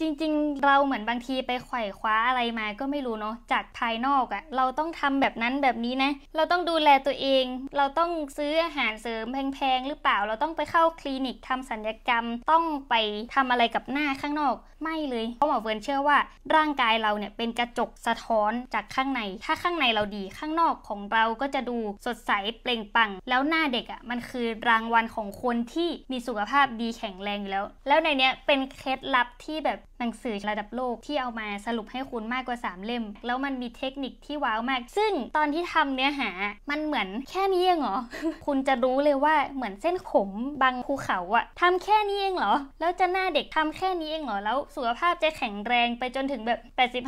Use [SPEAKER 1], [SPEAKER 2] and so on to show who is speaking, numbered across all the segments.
[SPEAKER 1] จริงๆ เราเหมือนบางทีไปไขว่คว้าอะไรมาก็ไม่รู้เนาะจากภายนอกอะ่ะ เราต้องทำแบบนั้นแบบนี้นะ เราต้องดูแลตัวเอง เราต้องซื้ออาหารเสริมแพงๆหรือเปล่า เราต้องไปเข้าคลินิกทำสัญญกรรม ต้องไปทำอะไรกับหน้าข้างนอกไม่เลยเพราะหมอเฟิร์นเชื่อว่าร่างกายเราเนี่ยเป็นกระจกสะท้อนจากข้างใน ถ้าข้างในเราดีข้างนอกของเราก็จะดูสดใสเปล่งปลั่งแล้วหน้าเด็กอะ่ะมันคือรางวัลของคนที่มีสุขภาพดีแข็งแรงอยู่แล้ว แล้วในเนี้ยเป็นเคล็ดลับที่แบบ หนังสือระดับโลกที่เอามาสรุปให้คุณมากกว่า 3 เล่ม แล้วมันมีเทคนิคที่ว้าวมาก ซึ่งตอนที่ทำเนื้อหา มันเหมือนแค่นี้เองเหรอ คุณจะรู้เลยว่าเหมือนเส้นขมบางภูเขาอะทำแค่นี้เองเหรอ แล้วจะหน้าเด็กทำแค่นี้เองเหรอ แล้วสุขภาพจะแข็งแรงไปจนถึงแบบ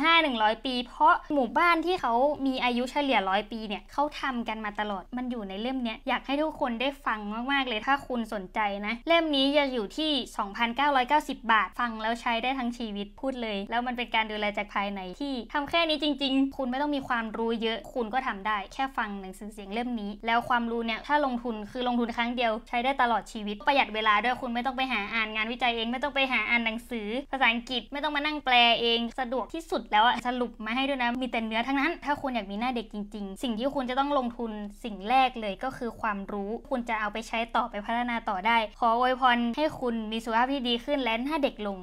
[SPEAKER 1] 85-100 ปี เพราะหมู่บ้านที่เขามีอายุเฉลี่ยร้อยปีเนี่ยเขาทำกันมาตลอด มันอยู่ในเล่มเนี้ยอยากให้ทุกคนได้ฟังมากๆเลยถ้าคุณสนใจนะ เล่มนี้จะอยู่ที่ 2,990 บาท ฟังแล้วใช้ได้ทั้งชีวิตพูดเลย แล้วมันเป็นการดูแลจากภายในที่ทำแค่นี้จริง ๆ คุณไม่ต้องมีความรู้เยอะ คุณก็ทำได้แค่ฟังหนังสือเสียงเล่มนี้ แล้วความรู้เนี่ยถ้าลงทุนคือลงทุนครั้งเดียวใช้ได้ตลอดชีวิตประหยัดเวลาด้วยคุณไม่ต้องไปหาอ่านงานวิจัยเอง ไม่ต้องไปหาอ่านหนังสือ ภาษาอังกฤษไม่ต้องมานั่งแปลเอง สะดวกที่สุดแล้วอะสรุปมาให้ด้วยนะมีแต่เนื้อทั้งนั้น ถ้าคุณอยากมีหน้าเด็กจริง ๆ สิ่งที่คุณจะต้องลงทุนสิ่งแรกเลยก็คือความรู้คุณจะเอาไปใช้ต่อไปพัฒนาต่อได้ ขออวยพรให้คุณมีสุขภาพที่ดีขึ้นและหน้าเด็กลง